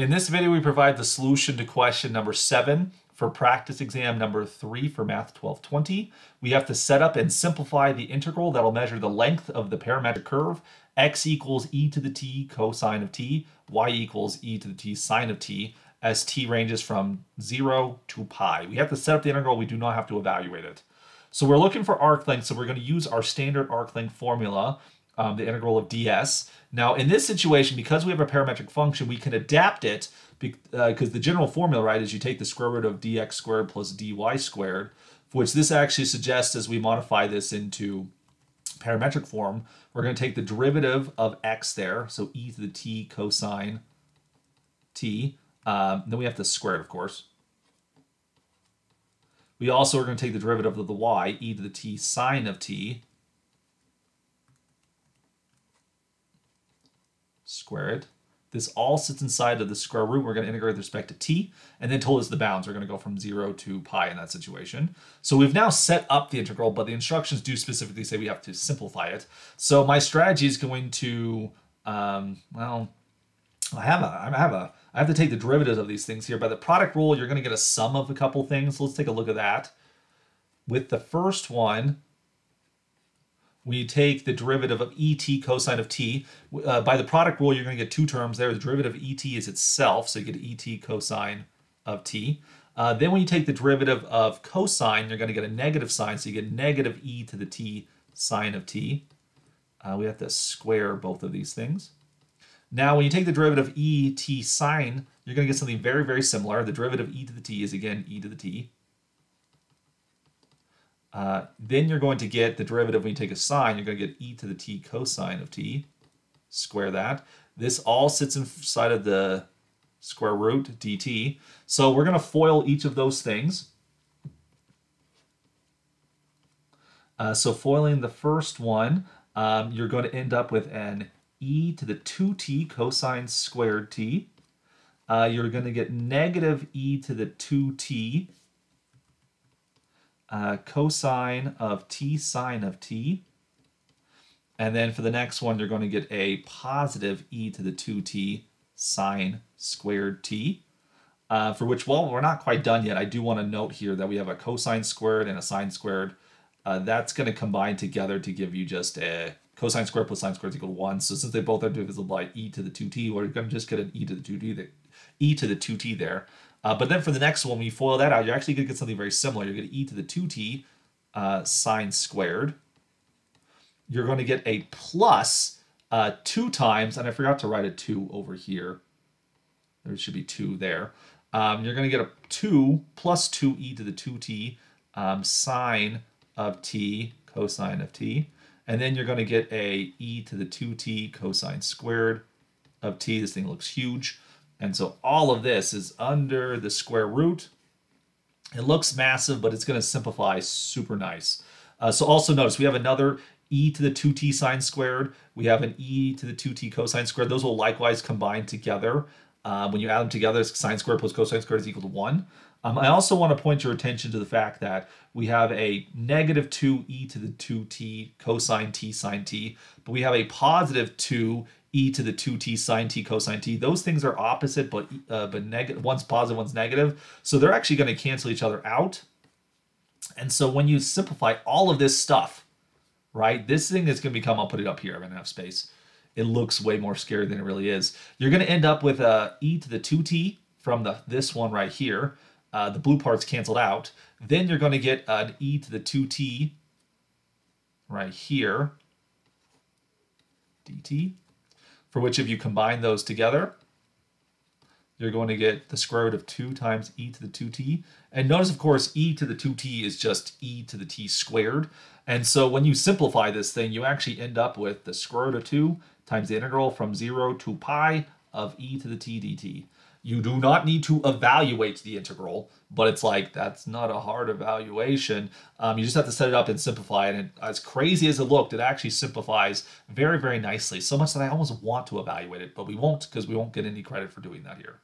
In this video, we provide the solution to question number seven for practice exam number three for Math 1220. We have to set up and simplify the integral that'll measure the length of the parametric curve, x equals e to the t cosine of t, y equals e to the t sine of t, as t ranges from 0 to pi. We have to set up the integral, we do not have to evaluate it. So we're looking for arc length, so we're going to use our standard arc length formula um, the integral of ds. Now, in this situation, because we have a parametric function, we can adapt it because uh, the general formula, right, is you take the square root of dx squared plus dy squared, which this actually suggests as we modify this into parametric form, we're going to take the derivative of x there, so e to the t cosine t. Um, then we have to square it, of course. We also are going to take the derivative of the y, e to the t sine of t, squared. This all sits inside of the square root. We're going to integrate with respect to t, and then told us the bounds are going to go from 0 to pi in that situation. So we've now set up the integral, but the instructions do specifically say we have to simplify it. So my strategy is going to, um, well, I have a, I have a, I have to take the derivatives of these things here. By the product rule, you're going to get a sum of a couple things. So let's take a look at that. With the first one, we take the derivative of et cosine of t. Uh, by the product rule, you're going to get two terms there. The derivative of et is itself, so you get et cosine of t. Uh, then when you take the derivative of cosine, you're going to get a negative sign, so you get negative e to the t sine of t. Uh, we have to square both of these things. Now, when you take the derivative of e t sine, you're going to get something very, very similar. The derivative of e to the t is, again, e to the t. Uh, then you're going to get the derivative when you take a sine, you're going to get e to the t cosine of t. Square that. This all sits inside of the square root dt. So we're going to FOIL each of those things. Uh, so foiling the first one, um, you're going to end up with an e to the 2t cosine squared t. Uh, you're going to get negative e to the 2t uh, cosine of t sine of t. And then for the next one, you're going to get a positive e to the 2t sine squared t. Uh, for which, well, we're not quite done yet. I do want to note here that we have a cosine squared and a sine squared. Uh, that's going to combine together to give you just a cosine squared plus sine squared is equal to 1. So since they both are divisible by e to the 2t, we're going to just get an e to the 2t, there, e to the 2t there. Uh, but then for the next one, when you FOIL that out, you're actually going to get something very similar. You're going to e to the 2t uh, sine squared. You're going to get a plus uh, 2 times, and I forgot to write a 2 over here. There should be 2 there. Um, you're going to get a 2 plus 2e to the 2t um, sine of t cosine of t. And then you're going to get a e to the 2t cosine squared of t. This thing looks huge. And so all of this is under the square root. It looks massive, but it's going to simplify super nice. Uh, so also notice we have another e to the 2t sine squared. We have an e to the 2t cosine squared. Those will likewise combine together. Uh, when you add them together, sine squared plus cosine squared is equal to 1. Um, I also want to point your attention to the fact that we have a negative 2 e to the 2t cosine t sine t, but we have a positive 2 e to the 2t sine t cosine t. Those things are opposite, but uh, but negative. One's positive, one's negative. So they're actually going to cancel each other out. And so when you simplify all of this stuff, right, this thing is going to become, I'll put it up here, I'm going to have space. It looks way more scary than it really is. You're going to end up with a e to the 2t from the this one right here. Uh, the blue part's canceled out. Then you're going to get an e to the 2t right here, dt for which if you combine those together, you're going to get the square root of 2 times e to the 2t. And notice, of course, e to the 2t is just e to the t squared. And so when you simplify this thing, you actually end up with the square root of 2 times the integral from 0 to pi of e to the t dt. You do not need to evaluate the integral, but it's like, that's not a hard evaluation. Um, you just have to set it up and simplify it. And as crazy as it looked, it actually simplifies very, very nicely. So much that I almost want to evaluate it, but we won't because we won't get any credit for doing that here.